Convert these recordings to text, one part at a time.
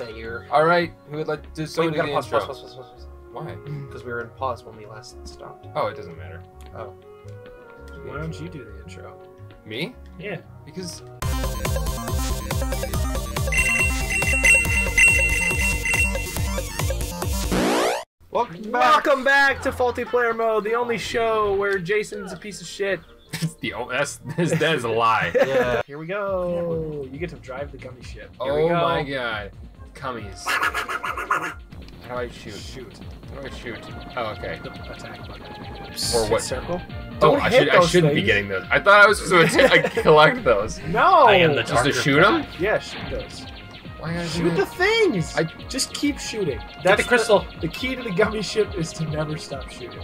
that you're. All right, who would like to do Wait, we gotta the pause, pause, intro? pause, pause, pause, pause. Why? Because we were in pause when we last stopped. Oh, it doesn't matter. Oh. Why don't you do the intro? Me? Yeah. Because Welcome back. Welcome back to Faulty Player Mode, the only show where Jason's a piece of shit. it's the oh, that's that's, that is a lie. Yeah. Here we go. You get to drive the gummy ship. Oh Here oh we go. my god, cummies. How do I shoot? Shoot. How do I shoot? Oh, okay. The attack button. Or what? Circle. Oh, Don't I hit should, I shouldn't be getting those. I thought I was supposed to like, collect those. No. I am the Just to shoot them? Yeah, shoot those. Why gotta Shoot the things. I- just keep shooting. Get That's the crystal. The, key to the gummy ship is to never stop shooting.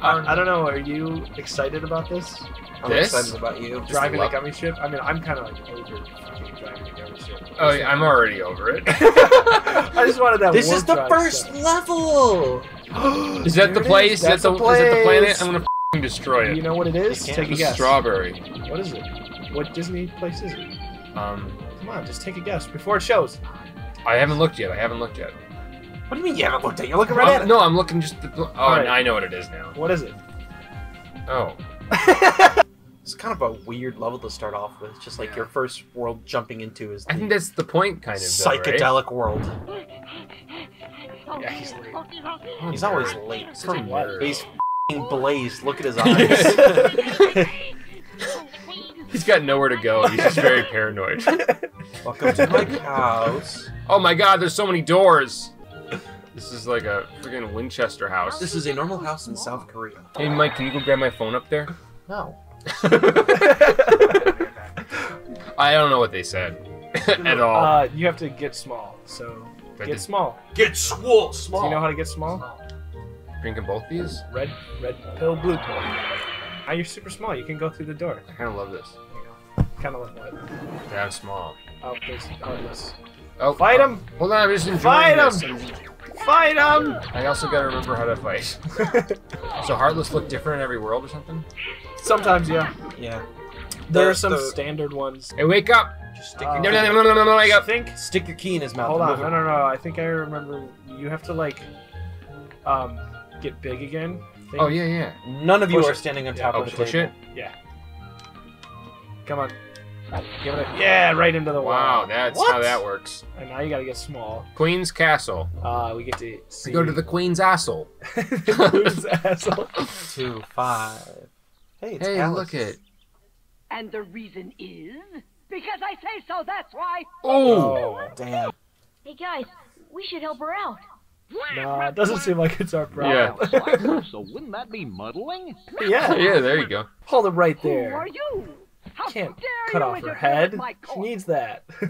Um, I, I don't know. Are you excited about this? I'm This? excited about you. driving love- a gummy ship? I mean, I'm kind of like over driving a gummy ship. Oh, yeah, I'm already over it. I just wanted that. This is the first stuff. level. Is that There the place? Is that That's the, is that the planet? I'm gonna destroy it. You know what it is? You. Take a guess. strawberry. What is it? What Disney place is it? Um, Come on, just take a guess before it shows. I haven't looked yet. I haven't looked yet. What do you mean you haven't looked at it? You're looking right at it. no, I'm looking just. The, oh, Alright. I know what it is now. What is it? Oh, It's kind of a weird level to start off with. Just like your first world jumping into is I think that's the point, kind of. Though, right? psychedelic world. Yeah, he's late. Oh, He's always late. For what? He's f***ing blazed. Look at his eyes. He's got nowhere to go. He's just very paranoid. Welcome to my house. Oh my God! There's so many doors. This is like a freaking Winchester house. This is a normal house in South Korea. Hey, Mike, can you go grab my phone up there? No. I don't know what they said at all. Uh, you have to get small. So But get did- small. Get swole, Do small. you know how to get small? drinking both these? Red, red pill, blue pill. Now you're super small. You can go through the door. I kind of love this. Kind of look like what? Yeah, small. Oh, there's Heartless. Oh, Fight oh, him! Hold on, I'm just enjoying Fight this. him! Fight him! I also gotta remember how to fight. So Heartless look different in every world or something? Sometimes, yeah. Yeah. There The- are some the- standard ones. Hey, wake up! Just stick Uh, your No, key. no, no, no, no, no, wake I up! think. Stick your key in his mouth. Hold and on, move no, it. no, no. I think I remember. You have to like, um, get big again. Think- Oh, yeah, yeah. None of you Push are it. standing on Yeah. top Oh, of the push table. it? Yeah. Come on. Give it a yeah, right into the wall. Wow, wall. that's What? how that works. And now you gotta get small. Queen's Castle. Uh, we get to see. We go to the Queen's Astle. Queen's asshole. Two, five. Hey, it's Hey, Alice. look it. And the reason is because I say so, that's why. Oh! Oh. Damn. Hey guys, we should help her out. Nah, it doesn't seem like it's our problem. Yeah. so wouldn't that be muddling? Yeah. Yeah, there you go. Hold it right there. Who are you? How Can't cut off her head. She needs that.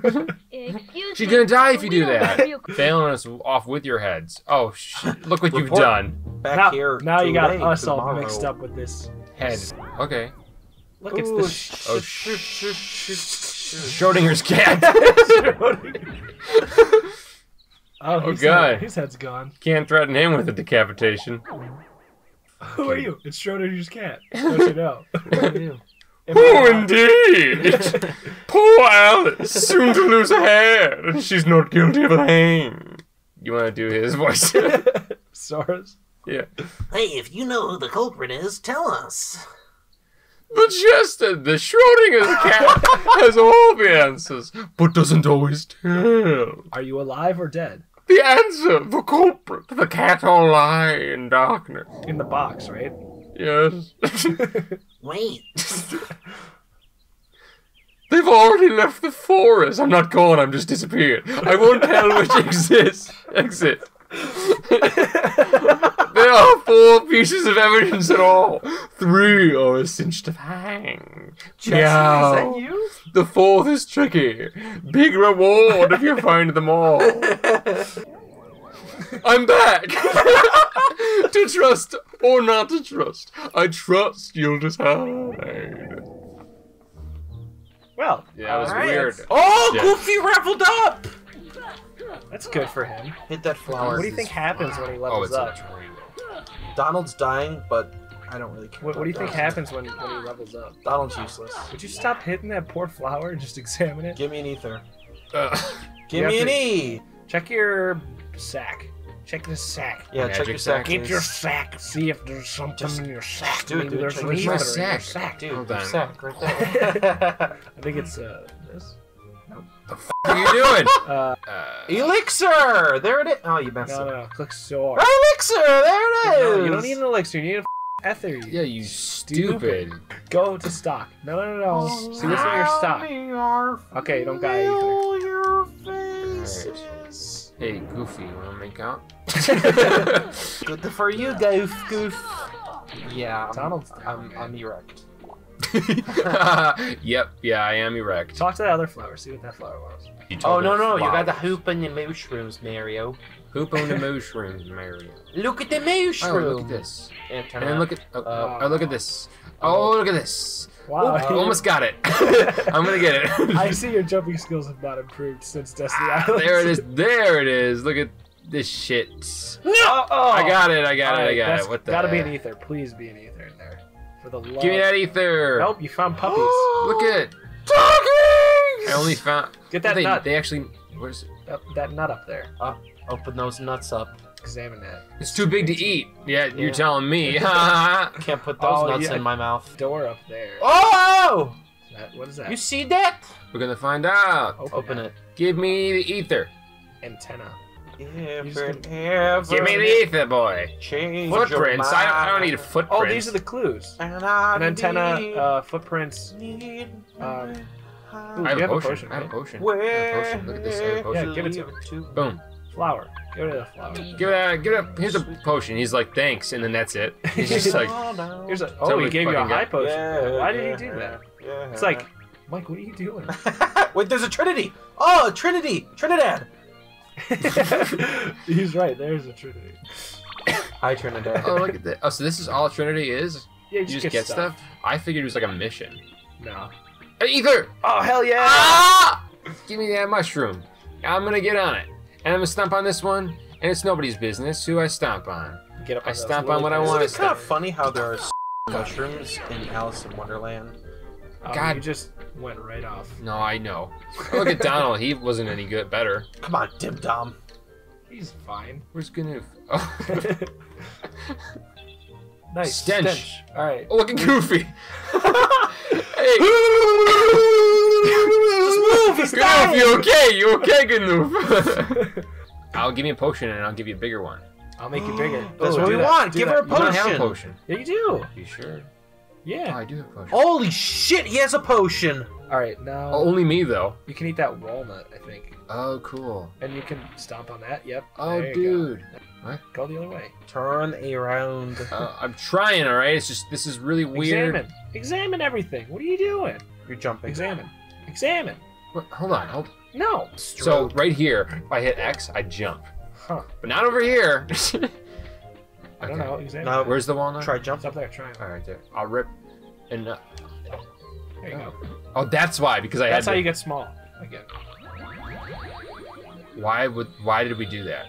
Excuse She's me. gonna die if you do that. Failing us off with your heads. Oh, sh- look what you've Report. done. Back now, here. now you got today, us all mixed up with this. Head. Okay. Look, it's Ooh, oh, the sh- Oh, sh- sh- sh- sh- Schrodinger's cat. oh, Oh, his God. Head, his head's gone. Can't threaten him with a decapitation. Who are you? It's Schrodinger's cat. Don't you know? Am Oh, I- oh, indeed! Poor Alice, soon to lose a hair, and she's not guilty of a thing. You want to do his voice? Sora's. yeah. Hey, if you know who the culprit is, tell us. But Cheshire, the Schrodinger's cat has all the answers, but doesn't always tell. Are you alive or dead? The answer, the culprit, the cat all lie in darkness. In the box, right? Yes. Wait. They've already left the forest. I'm not gone, I'm just disappeared. I won't tell which exists. Exit. there are four pieces of evidence at all. Three are a cinch to hang. Meow. Is that you? The fourth is tricky. Big reward if you find them all. I'm back. to trust or not to trust. I trust you'll decide. Well, Yeah, that was alright, weird. Oh, Yeah. Goofy raveled up! That's good for him. Hit that flower. What do you think happens when he Oh, levels it's up? a. Donald's dying, but I don't really care. What, what do you about think happens when, when he levels up? Donald's useless. Would you stop hitting that poor flower and just examine it? Give me an ether. Uh, Give me an to- E. Check your sack. Check the sack. Yeah, Magic check your sack. sack. Get your sack. See if there's something Just- in your sack. dude, Maybe dude, there's check an your ether in your sack. sack. Dude, Hold your on. sack right there. I think it's uh this. No. What are you doing? Uh, Uh, Elixir! There it is. Oh, you messed no, up. no, no. Click so. Elixir! There it is! No, you don't need an elixir. You need a f- ether. you yeah, you stupid. Go to stock. No, no, no, no. See what's in your stock. Okay, you don't got it either. Familiar faces. Hey, Goofy, you wanna make out? Good for you, Goof. Goof. Yeah, I'm, Donald's down, I'm, man. I'm erect. yep, yeah, I am erect. Talk to that other flower. See what that flower was. You Oh, told no, me no, you got the hoop and the mushrooms, Mario. Hoop on the mushrooms, Mario. Look at the Oh, mushrooms. look at this. And, And then look at oh, Uh, oh, look at this. Oh, look at this. Wow. I almost got it. I'm gonna get it. I see your jumping skills have not improved since Destiny Ah, Island. there it is. There it is. Look at this shit. Oh, oh. I got it. I got it. I got it. What the? Gotta be an ether. Please be an ether in there. For the love. Give me that ether. Nope, you found puppies. Look at. Doggies! I only found. Get that they, nut. They actually. Where's? That, that nut up there. Open those nuts up. Examine that. It's too big to eat. Yeah, you're telling me. Can't put those Oh, nuts yeah. in my mouth. Door up there. Oh! That, what is that? You see that? We're gonna find out. Open it. Give me the ether. Antenna. If just it Give me the ether, boy. change Footprints. I don't, I don't need a footprint. Oh, these are the clues. and An antenna, uh, footprints. need um, Ooh, I have a have a potion. potion, I have a right? potion. I have a potion. Look at this. I have a potion. Yeah, give it to him. Boom. Flower. Give it a flower. Give it a, give it a, here's a potion. He's like, thanks, and then that's it. He's just like, Here's a. Oh, me he gave you a high guy. potion. Why did yeah, he do that? Yeah. It's like, Mike, what are you doing? Wait, there's a Trinity. Oh, a Trinity, Trinidad. He's right. There's a trinity. Hi, Trinidad. oh, look at that. Oh, so this is all Trinity is? Yeah, You just get stuff? I figured it was like a mission. No. Hey, ether! Oh hell yeah! Ah! Give me that mushroom. I'm gonna get on it. And I'm gonna stomp on this one, and it's nobody's business who I stomp on. Get up. I on those stomp on what I guys. want. Isn't it kind of funny how there are mushrooms in Alice in Wonderland? Oh, God. you just went right off. No, I know. Look at Donald. He wasn't any good. Better. Come on, Dim Dom. He's fine. Where's Ganoof? Oh. nice Stench. All right. oh, look at Goofy. hey. Just move. He's Ganoof, dying. you okay? You okay, Ganoof? I'll give you a potion and I'll give you a bigger one. I'll make you bigger. That's Oh, what we that, want. do Give that. her a You don't have a Potion. potion. Yeah, you do. You sure? Oh, Yeah. I do have a potion. Holy shit, he has a potion. All right. Now Oh, only me though. you can eat that walnut, I think, Oh, cool. and you can stomp on that. Yep. Oh, there you dude. Go. go the other way. Turn around. Uh, I'm trying, all right. It's just this is really weird. Examine. Examine everything. What are you doing? You're jumping. Examine. Examine. What- Hold on. Hold. No. So right here, if I hit X, I jump, Huh. but not over here. I don't know. Examine. Now, Where's the walnut? try It's jump. up there. Try it. All right, there. I'll rip. And uh, There you go. oh, that's why because I That's had. how to- you get small. Again. Why would? Why did we do that?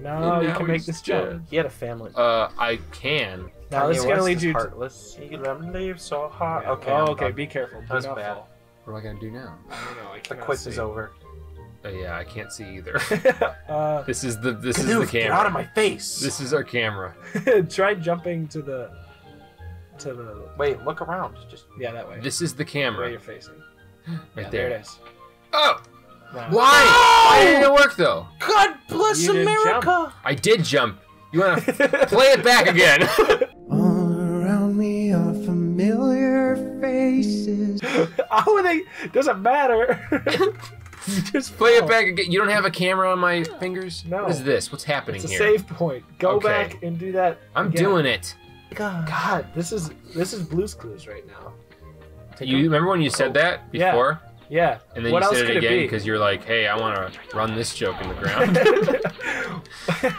No, you can make this jump. He had a family. Uh, I can. Now this is gonna West lead is you. To... heartless. He let me leave so hot. Yeah. Okay. Oh, okay. done. Be careful. Do That was not bad. fall. What am I gonna do now? I don't know. I The quiz see. is over. Uh, yeah, I can't see either. uh, this is the this is the Ganoof, get out of my face. This is our camera. try jumping to the to the Wait, look around. Just yeah that way. This is the where camera you're facing. right Yeah, there. there it is. Oh, Now- why? Why didn't it work though? God bless You didn't America. I did jump. You wanna play it back again? How are they? Doesn't matter. just Play it back again. You don't have a camera on my fingers? No. What is this? What's happening It's a here? save point. Go Okay. back and do that. I'm again. doing it. God. God, this is this is Blue's Clues right now. Take You a- remember when you said oh, that Yeah. before? yeah. And then what you said it again because you're like, hey, I want to run this joke in the ground.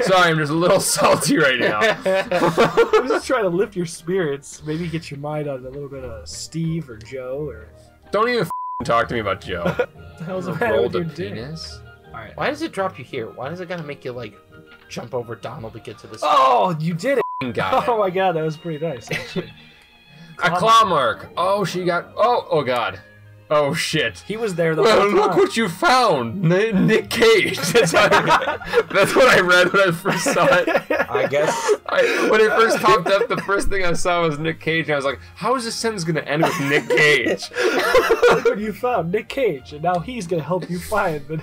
Sorry, I'm just a little salty right now. I'm just trying to lift your spirits. Maybe get your mind on a little bit of Steve or Joe or Don't even f- talk to me about Joe. what the hell's the matter Rolled with a your dick? penis. All right. Why does it drop you here? Why does it gotta make you like jump over Donald to get to this? Oh, you did it! Got Oh it. my god, that was pretty nice. Actually. A claw mark. Oh, she got. Oh, oh God. Oh shit. He was there the Well, whole look what you found, N- Nick Cage. That's, I- that's what I read when I first saw it. I guess. I, when it first popped up, the first thing I saw was Nick Cage, and I was like, "How is this sentence gonna end with Nick Cage?" Look what you found, Nick Cage, and now he's gonna help you find the.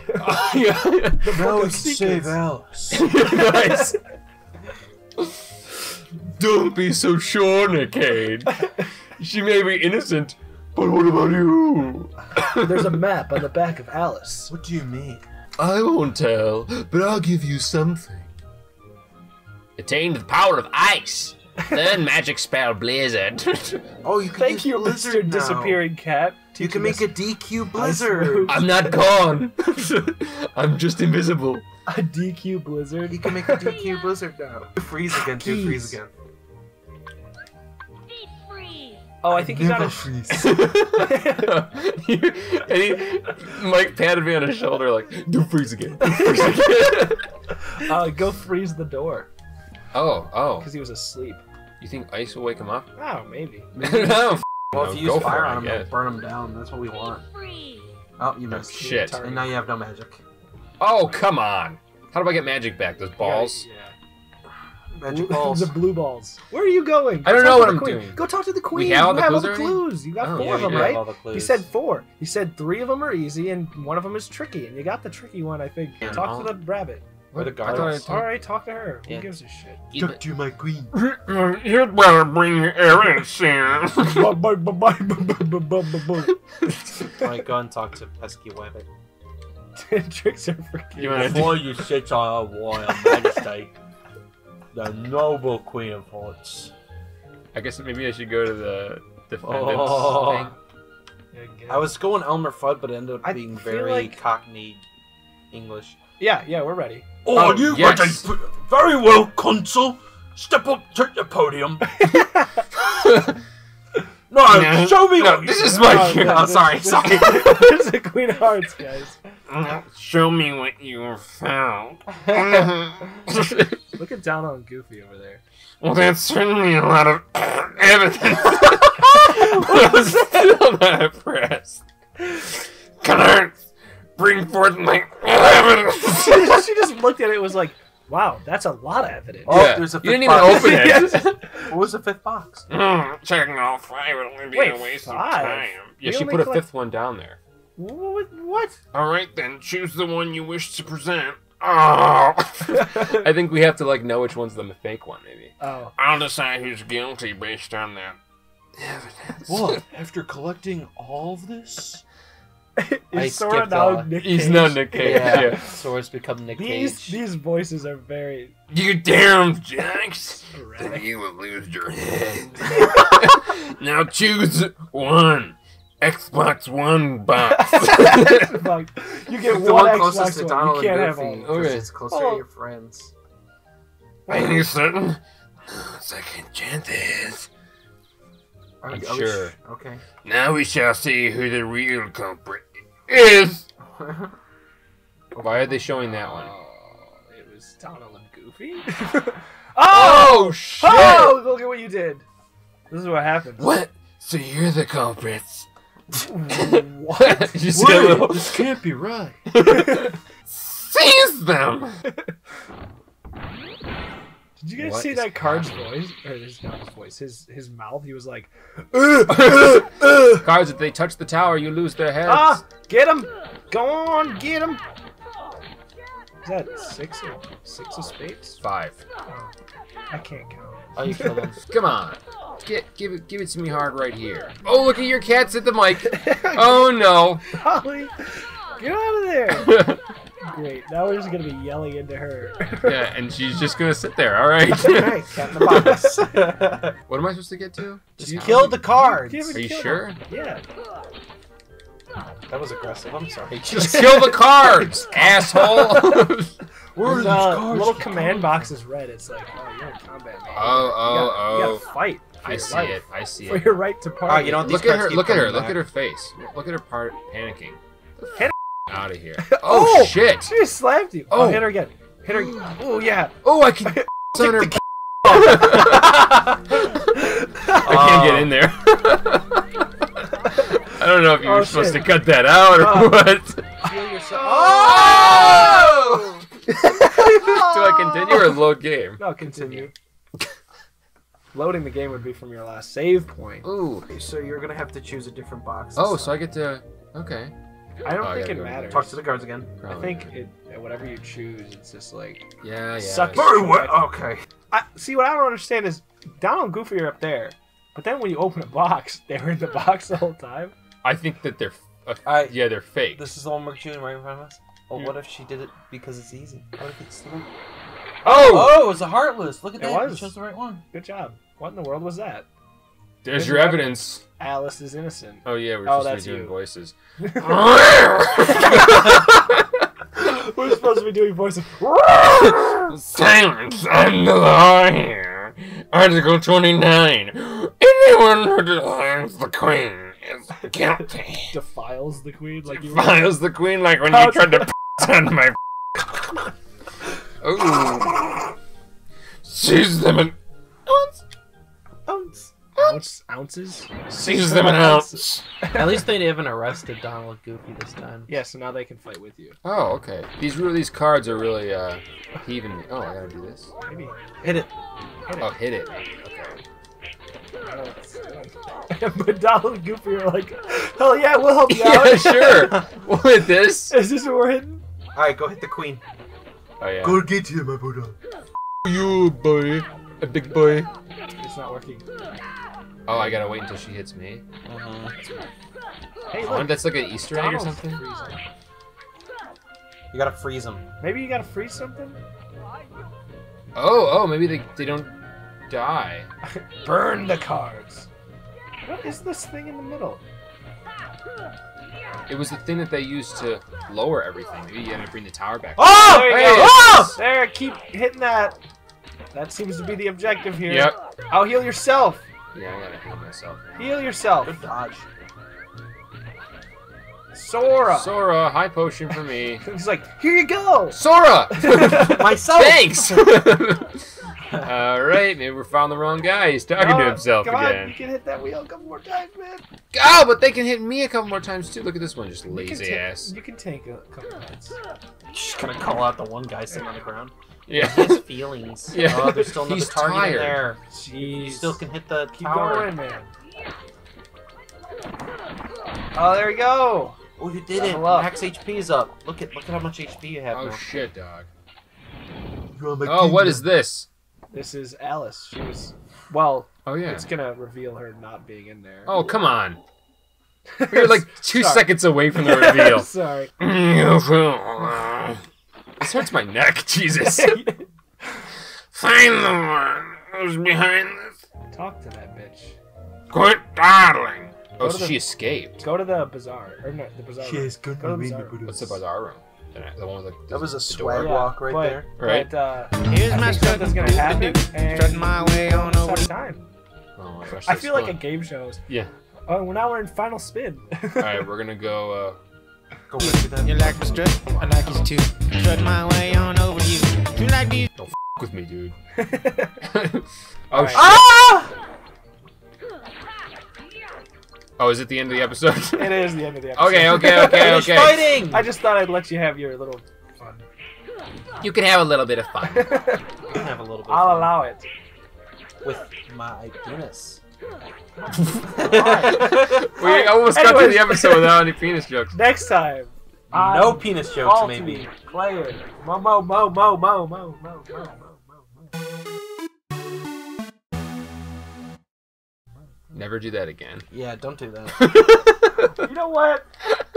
Yeah. Now it's save Alice. nice. Don't be so sure, Nick Cage. She may be innocent, but what about you? There's a map on the back of Alice. What do you mean? I won't tell, but I'll give you something. Attained the power of ice. Then magic spell blizzard. Oh, you can Thank you, Blizzard Mr. now. Disappearing Cat. You can make a DQ Blizzard. I'm not gone. I'm just invisible. a DQ Blizzard. You can make a DQ Blizzard now. Freeze again. Do freeze again. Oh, I think he got a. freeze. and he, Mike patted me on his shoulder like, "Do freeze again." Do freeze again. Uh, go freeze the door oh, oh. because he was asleep. You think ice will wake him up? Oh, maybe. no. Well, No, if you go use fire it, on him, guess. it'll burn him down. That's what we want. Oh, you missed. Shit. And now you have no magic. Oh, come on. How do I get magic back? Those balls? Yeah. Magic balls. the blue balls. Where are you going? I don't know what I'm queen. doing. Go talk to the queen. have all you the have all the clues. You got Oh, four yeah, of them, right? all the He said four. He said three of them are easy and one of them is tricky, and you got the tricky one, I think. Yeah, talk all- to the rabbit. Or the I guards. All right, talk to her. Who gives a shit? Talk to my queen. You'd better bring your errands in. Alright, go and talk to pesky rabbit. Tricks are freaking. You kids. wanna do- you sit on a royal majesty, the noble queen of hearts. I guess maybe I should go to the defendants Oh. thing. I was going Elmer Fudd, but it ended up I being very like- Cockney English. Yeah, yeah, we're ready. Oh, Oh, you yes. got a very well, counsel. Step up to the podium. no, No, show me no, what this you- is my. no, oh, this- sorry, this- sorry. This is the Queen of Hearts, guys. Show me what you found. Look at down on Goofy over there. well, that's certainly a lot of evidence. I was still not impressed. Clarence, bring forth my evidence. she just looked at it and was like, wow, that's a lot of evidence. Oh, Yeah. there's a fifth you didn't fifth even open it. What was the fifth box? Mm, checking all five would only be Wait, a waste five? of time. Yeah, We she only put a collect- fifth one down there. What? what? All right, then choose the one you wish to present. Oh. I think we have to like know which one's the fake one, maybe. Oh, I'll decide who's guilty based on that evidence. What? After collecting all of this? is I Sora now Nick He's Cage? not Nick Cage. Yeah. Yeah. Sora's become Nick These Cage. these voices are very You damn jacks! Then you will lose your head. now choose one. Xbox One box. Fuck. You get the one one Xbox closest to one. Donald You can't and have Goofy, all. 'cause Okay. it's closer Oh. to your friends. Are you certain? Second chances. Are I'm you- sure. sh- Okay. Now we shall see who the real culprit is. Why are they showing that one? Oh, it was Donald and Goofy. oh! Oh, shit! Oh! Look at what you did. This is what happens. What? So you're the culprits? What? you see a little this can't be right. seize them. Did you guys What see that card's voice? Or his not his voice, his his mouth. He was like, Cards, if they touch the tower, you lose their heads. ah, get him! Go on, get him! Is that six of six of spades? Five. Oh, I can't count. Oh, you killed him. Come on. Get, give it, give it to me hard right here. Oh, look at your cats at the mic. Oh no. Holly, get out of there! Great. Now we're just gonna be yelling into her. Yeah, and she's just gonna sit there. All right. Alright, cat in the box. what am I supposed to get to? Just You- kill the cards. Give it- Are you sure? him. Yeah. That was aggressive. I'm sorry. Just kill the cards, asshole. Where are When these uh, the cards? little command box is red, it's like, oh, you're in combat, man. Oh, you oh, gotta, You oh. gotta fight. For I your see life, it. I see For it. your right to ah, party. Oh, you know what? These Look at her. Look at her. coming Look at her face. Look at her part panicking. Hit Out of here. Oh, Oh shit. She just slapped you. Oh, Oh. hit her again. Hit her. again. Oh yeah. Oh, I can. It's on her. I can't get oh. in there. I don't know if you Oh, were supposed shit. to cut that out or Oh. what. Heal yourself. Oh! oh! Do I continue or load game? No, continue. Loading the game would be from your last save point. Ooh. So you're gonna have to choose a different box. Oh, so I get to. Okay. I don't Oh, I think gotta it go. matters. talk to the guards again. I Probably. think it whatever you choose, it's just like Yeah, yeah. Suck it. Very well. Okay. I see what I don't understand is Donald and Goofy are up there, but then when you open a box, they were in the box the whole time. I think that they're. Uh, Alright. yeah, they're fake. This is the one we're shooting right in front of us. Oh, what if she did it because it's easy? What if it's the right? Oh! Oh, it's a heartless. Look at It that. was. You chose the right one. Good job. What in the world was that? There's There's your your evidence. Alice is innocent. Oh yeah, we're Oh, supposed to be doing you. voices. We're supposed to be doing voices. Silence and the law here. Article 29. Anyone who defies the queen is guilty. Defiles the queen like you. Files the queen like when How you tried to piss on my. Ooh. Seize them and. Ounce. Ounce. Ounces. Seize them an ounce. At least they haven't arrested Donald Goofy this time. Yeah, so now they can fight with you. Oh, okay. These these cards are really uh heaving me. Oh, I gotta do this. Maybe. Hit it. Oh, hit it. But Donald and Goofy are like, hell yeah, we'll help you out. yeah, sure. With this. Is this what we're hitting? All right, go hit the queen. Oh yeah. Go get you, my Buddha. You boy, a big boy. It's not working. Oh, I gotta wait until she hits me. Uh huh. Hey, Oh, look. that's like an Easter egg or something. freezing. You gotta freeze them. Maybe you gotta freeze something? Oh, oh, maybe they they don't die. Burn the cards. What is this thing in the middle? It was the thing that they used to lower everything. Maybe you had to bring the tower back. Oh! There you Hey, go. Oh! yes! There, keep hitting that. That seems to be the objective here. Yep. I'll heal yourself. Yeah, I gotta heal myself. Heal yourself. Good dodge. Sora. Sora, high potion for me. He's like, here you go. Sora! Myself. Thanks! Alright, maybe we found the wrong guy. He's talking Come to on, himself come on, again. you can hit that wheel a couple more times, man. Oh, but they can hit me a couple more times too. Look at this one, just lazy ta- ass. You can take a couple hits. Just gonna call out the one guy sitting on the ground. Yeah. His feelings. Yeah. Oh, there's still another He's target tired. in there. Jeez. You still can hit the Keep tower. going, man. Oh, there we go. Oh, you did it. Up. Max HP is up. Look at look at how much HP you have Oh now. shit, dog. You're on my Oh, what kingdom. is this? This is Alice. She was. Well, Oh yeah. it's gonna reveal her not being in there. Oh come on. We were like two Sorry. seconds away from the reveal. Sorry. this hurts my neck, Jesus. Find the one who's behind this. Talk to that bitch. Quit dawdling. Oh, so the- she escaped. Go to the bazaar. Or no, the bazaar. room. good Go to the bazaar. What's the bazaar room? The- The one with the, That was a the swag door? walk right but, there. Right. But, uh, Here's I my think that's gonna happen, and Strutting my way on over. our time. Oh my gosh. I that's feel like a game show. Yeah. Oh, well, now we're in final spin. All right, we're gonna go. Go with that. You like the strut? I like it too. Strut my way on over you. You like these? Uh, f- with me, dude. Oh right. shit. Ah! Oh, is it the end of the episode? it is the end of the episode. okay, okay, okay, Finish okay. fighting. I just thought I'd let you have your little fun. You can have a little bit of fun. You can have a little bit. of I'll allow it. with my penis. we almost got to Anyways. the episode without any penis jokes. Next time. no on penis jokes, maybe. Player. Mo mo mo mo mo mo mo mo mo mo. Never do that again. Yeah, don't do that. You know what?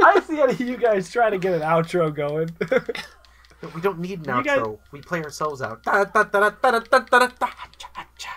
I see any of you guys trying to get an outro going. we don't need an You guys- outro. We play ourselves out.